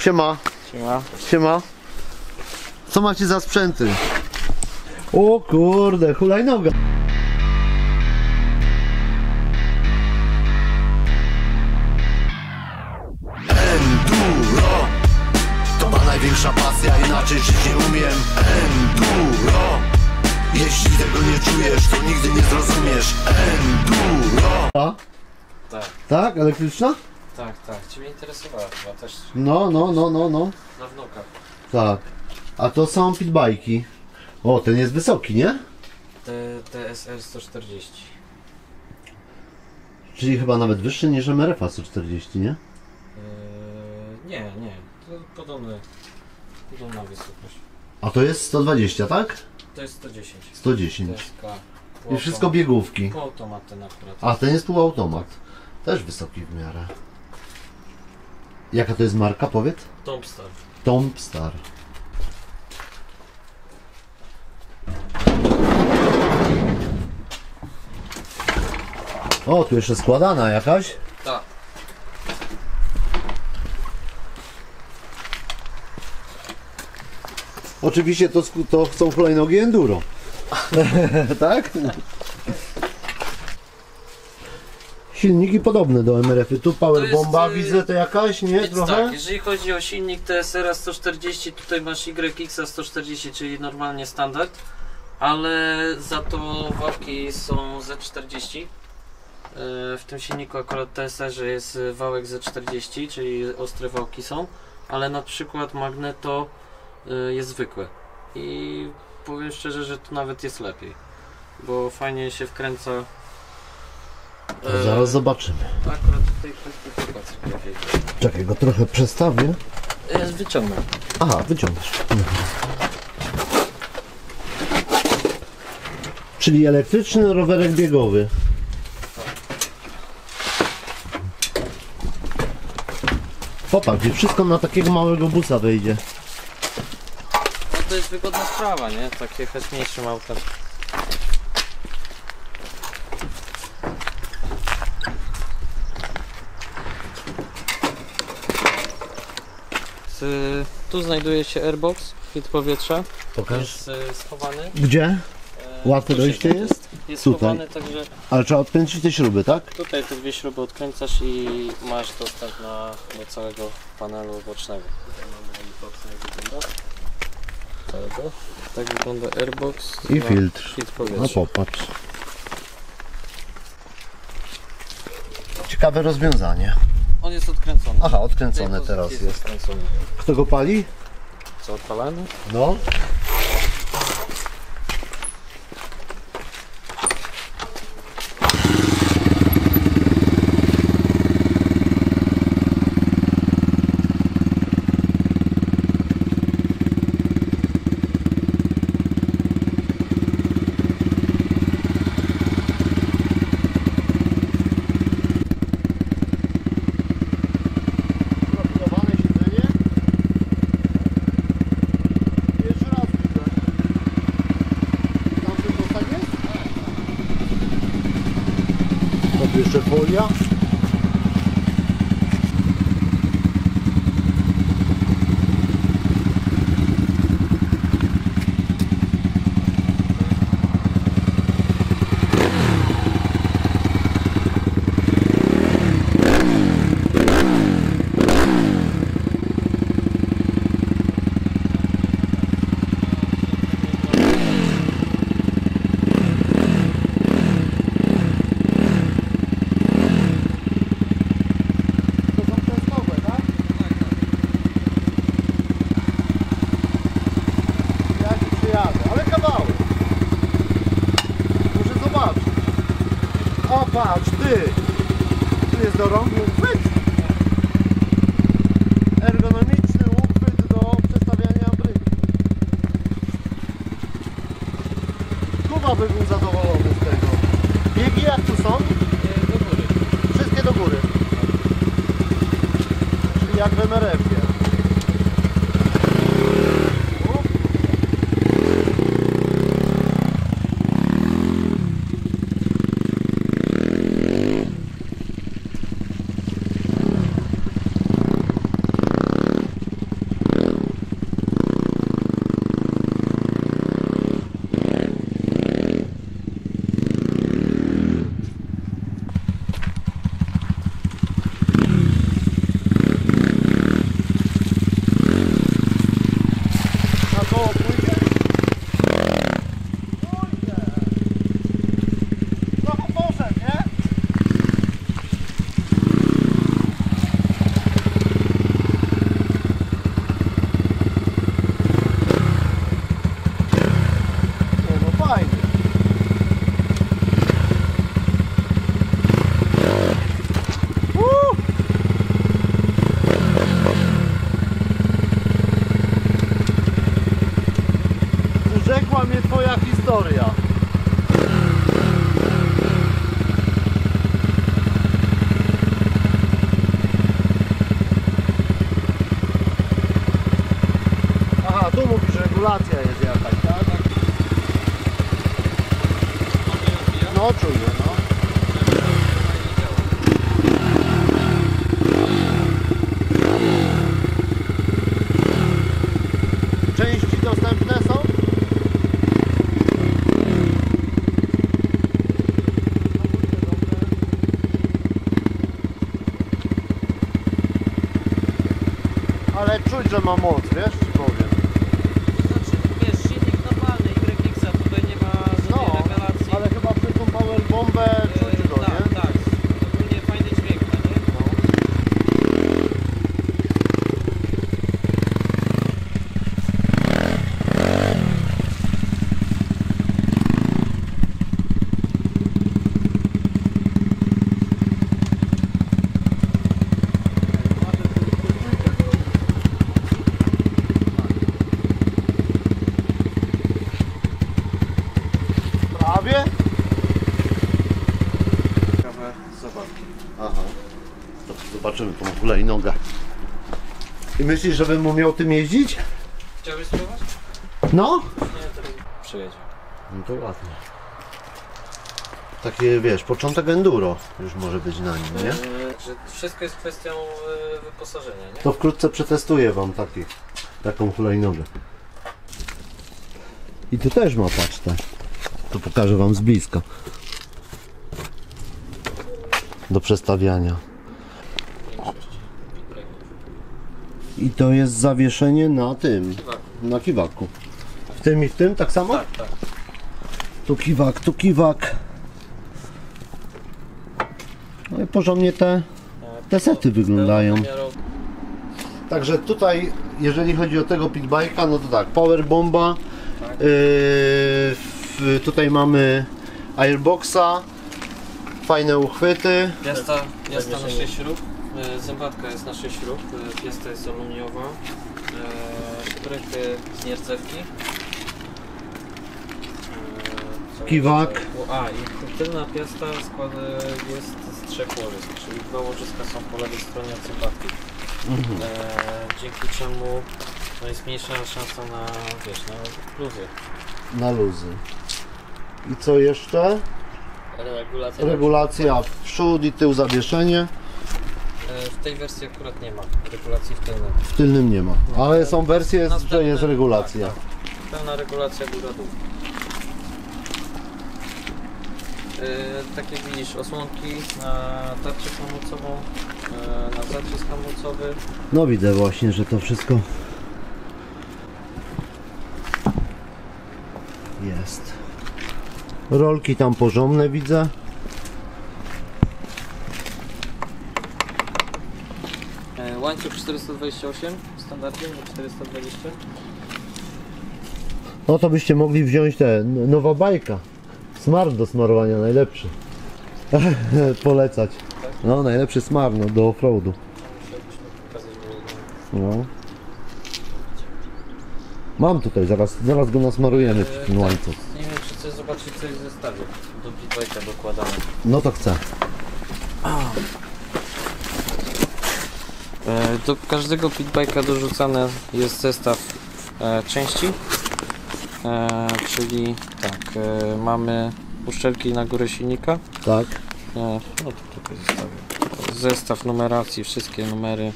Siema. Siema. Siema. Co macie za sprzęty? O kurde, hulajnoga. Enduro To ma największa pasja, inaczej żyć nie umiem Enduro Jeśli tego nie czujesz, to nigdy nie zrozumiesz Enduro A? Tak, Tak? Elektryczna? Tak, tak. Ciebie interesowała chyba też No, no, no, no, no. na wnuka. Tak. A to są pitbajki. O, ten jest wysoki, nie? T TSR 140. Czyli chyba nawet wyższy niż MRF 140, nie? Yy, nie, nie. To podobny, podobna wysokość. A to jest 120, tak? To jest 110. 110. TSK. I wszystko biegówki. Półautomat ten akurat. A ten jest półautomat. Też wysoki w miarę. Jaka to jest marka, powiedz? Tompstar. Tompstar. O, tu jeszcze składana jakaś. Tak. Oczywiście to, to chcą hulajnogi enduro. tak? Silniki podobne do MRF-y. Tu power To jest, y, widzę to jakaś, nie? Więc Trochę? tak, jeżeli chodzi o silnik TSR 140, tutaj masz YX 140, czyli normalnie standard, ale za to wałki są Z40. Yy, W tym silniku akurat TSR jest wałek Z40, czyli ostre wałki są, ale na przykład Magneto yy, jest zwykłe. I powiem szczerze, że to nawet jest lepiej, bo fajnie się wkręca. To zaraz zobaczymy. Akurat tutaj kwestii sytuacji lepiej. Czekaj, go trochę przestawię. Yy, Wyciągnę. Aha, wyciągasz. Czyli elektryczny rowerek biegowy. Popatrz, i wszystko na takiego małego busa wejdzie. No to jest wygodna sprawa, nie? Takie chętniejszym autem. Z, tu znajduje się airbox, filtr powietrza. Pokaż. Jest e, schowany. Gdzie? E, Łatwe tu dojście jest? Jest Tutaj. schowany, także Ale trzeba odkręcić te śruby, tak? tutaj te dwie śruby odkręcasz i masz dostęp na, do całego panelu bocznego. Tutaj mamy airbox, jak wygląda. Całego. Tak wygląda airbox. I filtr. Filtr No powietrza. popatrz. Ciekawe rozwiązanie. On jest odkręcony. Aha, pozycji teraz jest. odkręcony. Kto go pali? Co odpalany? No. Profilowane siedzenie. Pierwszy raz widzę. Tam ten dostak jest? To tu jeszcze folia. To są testowe, tak? Ja ci przyjadę, ale kawałek. Muszę zobaczyć. O patrz, ty! Tu jest do rąk uchwyt. Ergonomiczny uchwyt do przestawiania bryki. Kuba by był zadowolony z tego. Biegi jak tu są? Do góry. Wszystkie do góry. Czyli jak w MRF-ie. Moja historia. Aha, tu mówisz, regulacja jest jakaś, tak? No czuję, no. Części dostępne są? Ale czuć, że ma moc, wiesz, ci powiem. Znaczy, wiesz, silnik normalny, YX-a, tutaj nie ma żadnej No, rewelacji. ale chyba przez tą power bombę E, czuć go, tak, nie? tak. Ogólnie fajny dźwięk, no nie? Prawie? Ciekawe zabawki. Aha. To zobaczymy tą hulajnogę. I myślisz, żebym umiał tym jeździć? Chciałbyś spróbować? No. Nie, to przyjedzie. No to ładnie. Takie, wiesz, początek enduro już może być na nim, nie? E, że wszystko jest kwestią e, wyposażenia, nie? To wkrótce przetestuję wam taki, taką hulajnogę. I tu też ma paczkę. To pokażę wam z bliska. Do przestawiania. I to jest zawieszenie na tym, na kiwaku. W tym i w tym tak samo? Tak, tak. Tu kiwak, tu kiwak. No i porządnie te Te sety wyglądają. Także tutaj, jeżeli chodzi o tego pitbike'a, no to tak, power bomba. Tak. Yy, tutaj mamy airboxa, fajne uchwyty. Piasta, piasta na 6 śrub, zębatka jest na 6 śrub, e, piasta jest aluminiowa, e, szprychy z nierdzewki. E, Kiwak. A i tylna piasta skład e, jest z trzech łożysk, czyli dwa łożyska są po lewej stronie od zębatki. E, dzięki czemu no jest mniejsza szansa na, wiesz, na luzy. Na luzy. I co jeszcze? Regulacja. Regulacja przód i tył zawieszenie. E, w tej wersji akurat nie ma regulacji w tylnym. W tylnym nie ma. Ale są wersje, że Następne- jest regulacja. Tak, tak. Pełna regulacja góra-dół. Yy, tak jak widzisz, osłonki na tarczę hamulcową, yy, na zacisk hamulcowy. No widzę właśnie, że to wszystko jest. Rolki tam porządne widzę. Łańcuch 428 w standardzie, nie 420. No to byście mogli wziąć te, nowa bajka. Smar do smarowania, najlepszy. Polecać. No, najlepszy smar no, do offroadu. No. Mam tutaj, zaraz, zaraz go nasmarujemy przy tym łańcuch. Nie wiem, czy chcesz zobaczyć coś w zestawie do pitbike'a dokładamy. No to chcę. E, Do każdego pitbike'a dorzucany jest zestaw e, części. E, czyli tak, mamy uszczelki na górę silnika. Tak. No to tutaj zostawię. Zestaw numeracji, wszystkie numery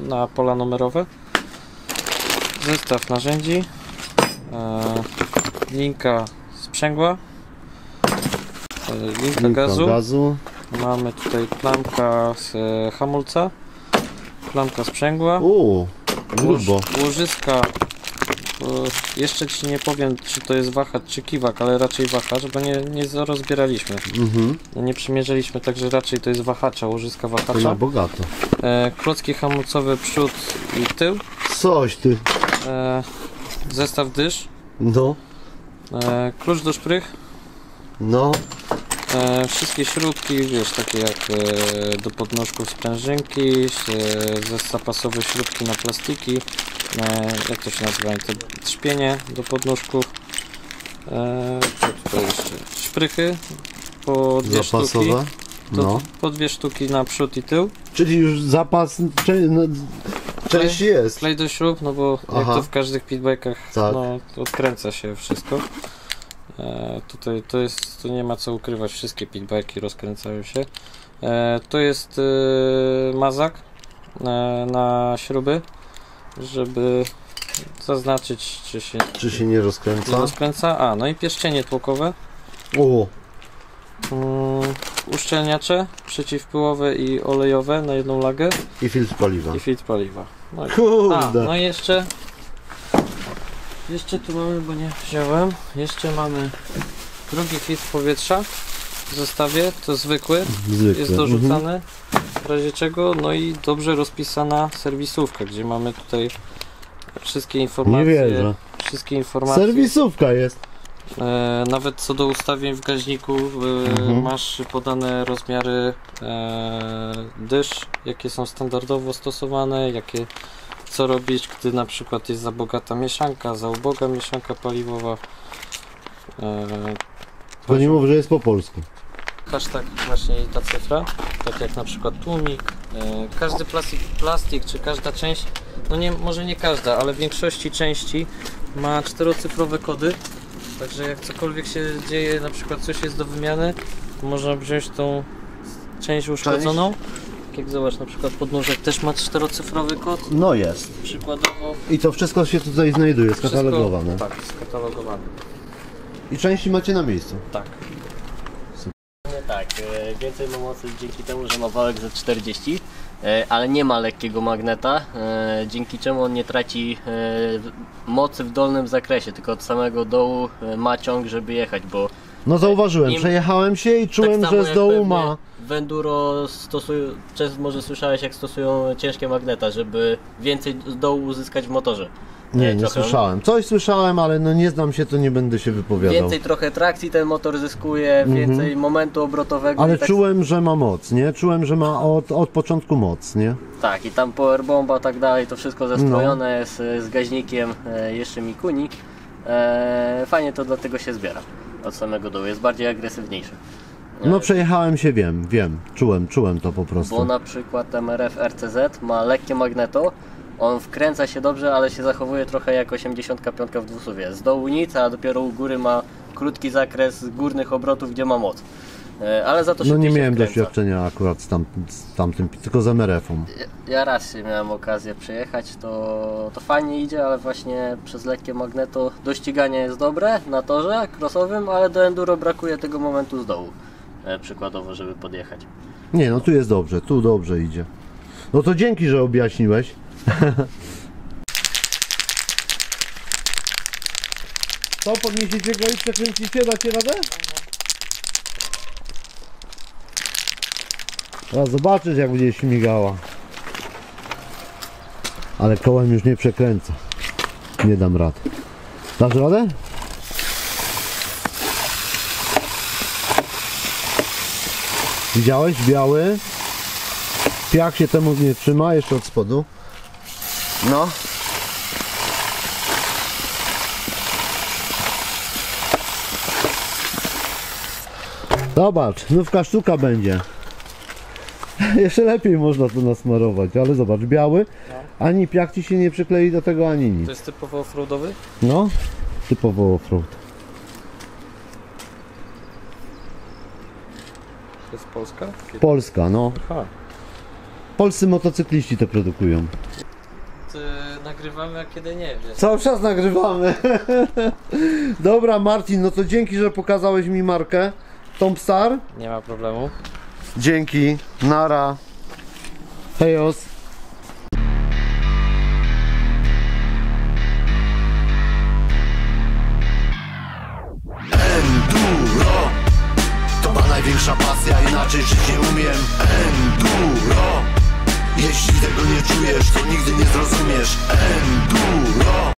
na pola numerowe. Zestaw narzędzi. Linka sprzęgła. Linka Linka gazu. gazu. Mamy tutaj klamka z e, hamulca, klamka sprzęgła, Uuu, łoż, grubo. łożyska. e, Jeszcze Ci nie powiem, czy to jest wahacz, czy kiwak, ale raczej wahacz, bo nie, nie rozbieraliśmy. Mhm. Nie przymierzyliśmy, także raczej to jest wahacza, łożyska To na wahacza. bogato. E, klocki hamulcowe przód i tył. Coś ty. E, zestaw dysz. No, E, klucz do szprych. no. E, wszystkie śrubki, wiesz, takie jak e, do podnóżków sprężynki, e, zapasowe śrubki na plastiki, e, jak to się nazywa, te trzpienie do podnóżków. E, tutaj jeszcze? Szprychy po dwie sztuki. Zapasowe. To No. Po dwie sztuki na przód i tył. Czyli już zapas cze, no, części jest. Klej do śrub, no bo jak Aha. to w każdych pitbike'ach, Tak. no odkręca się wszystko. E, tutaj to jest, tu nie ma co ukrywać, wszystkie pitbike'i rozkręcają się. E, to jest e, mazak e, na śruby, żeby zaznaczyć, czy się Czy się nie rozkręca? rozkręca. A, no i pierścienie tłokowe, O, mm, uszczelniacze przeciwpyłowe i olejowe na jedną lagę i filtr paliwa. i filtr paliwa. No i A, Kurde. no i jeszcze jeszcze tu mamy, bo nie wziąłem, jeszcze mamy drugi filtr powietrza w zestawie, to zwykły, Zwykle. jest Mhm. dorzucany w razie czego, no i dobrze rozpisana serwisówka, gdzie mamy tutaj wszystkie Nie informacje, wierzę. wszystkie informacje, Serwisówka jest. e, nawet co do ustawień w gaźniku e, Mhm. masz podane rozmiary e, dysz, jakie są standardowo stosowane, jakie co robić, gdy na przykład jest za bogata mieszanka, za uboga mieszanka paliwowa. E, To nie mów, że jest po polsku. hashtag właśnie ta cyfra, tak jak na przykład tłumik, e, każdy plastik, plastik czy każda część, no nie, może nie każda, ale w większości części ma czterocyfrowe kody, także jak cokolwiek się dzieje, na przykład coś jest do wymiany, to można wziąć tą część uszkodzoną. Tak jak zobacz, na przykład podnóżek też ma czterocyfrowy kod, No jest. przykładowo. I to wszystko się tutaj znajduje, skatalogowane. Wszystko, tak, skatalogowane. I części macie na miejscu. Tak. Nie tak, e, więcej ma mocy dzięki temu, że ma wałek za 40, e, ale nie ma lekkiego magneta, e, dzięki czemu on nie traci e, mocy w dolnym zakresie, tylko od samego dołu ma ciąg, żeby jechać, bo No zauważyłem, Im- przejechałem się i czułem, tak że z dołu pewnie ma. W enduro stosują, często może słyszałeś jak stosują ciężkie magneta, żeby więcej z dołu uzyskać w motorze. Nie, E, nie trochę- słyszałem. Coś słyszałem, ale no nie znam się, to nie będę się wypowiadał. Więcej trochę trakcji ten motor zyskuje, więcej momentu obrotowego. Ale tak czułem, że ma moc, nie? Czułem, że ma od, od początku moc, nie? Tak, i tam powerbomba, tak dalej, to wszystko zestrojone jest e, z gaźnikiem, e, jeszcze Mikuni. E, fajnie to dlatego się zbiera od samego dołu, jest bardziej agresywniejszy. No przejechałem się, wiem, wiem. Czułem, czułem to po Bo prostu. na przykład MRF RCZ ma lekkie magneto, on wkręca się dobrze, ale się zachowuje trochę jak 85 w dwusuwie. Z dołu nic, a dopiero u góry ma krótki zakres górnych obrotów, gdzie ma moc. E, ale za to No nie miałem doświadczenia akurat z, tam, z tamtym, tylko z MRF-em. Ja raz się miałem okazję przejechać, to, to fajnie idzie, ale właśnie przez lekkie magneto do ścigania jest dobre na torze crossowym, ale do enduro brakuje tego momentu z dołu. E, przykładowo, żeby podjechać. Nie, no tu jest dobrze, tu dobrze idzie. No to dzięki, że objaśniłeś. Co, podniesiecie go i przekręcicie? Dacie radę? Teraz zobaczysz jak będzie śmigała. Ale kołem już nie przekręca. Nie dam rady. Dasz radę? Widziałeś? Biały. Piach się temu nie trzyma, jeszcze od spodu. No. Zobacz, nówka sztuka będzie. Jeszcze lepiej można to nasmarować, ale zobacz, biały, ani piach ci się nie przyklei do tego, ani nic. To jest typowo offroadowy? No, typowo offroad. Polska? Polska, no. Aha. Polscy motocykliści to produkują. Ty nagrywamy, a kiedy nie, wiesz. Cały czas nagrywamy. Dobra, Marcin, no to dzięki, że pokazałeś mi markę. Tom Star. Nie ma problemu. Dzięki. Nara. Hejos. Największa pasja, inaczej żyć nie umiem. Enduro. Jeśli tego nie czujesz, to nigdy nie zrozumiesz. Enduro